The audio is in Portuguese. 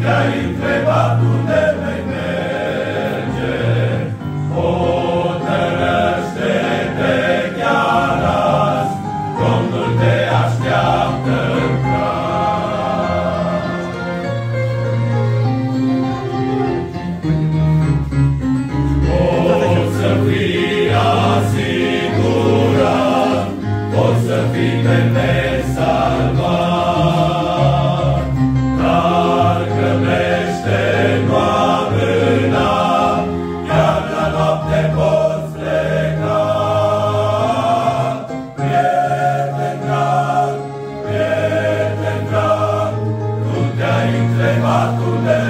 te-ai întrebat Emanuel.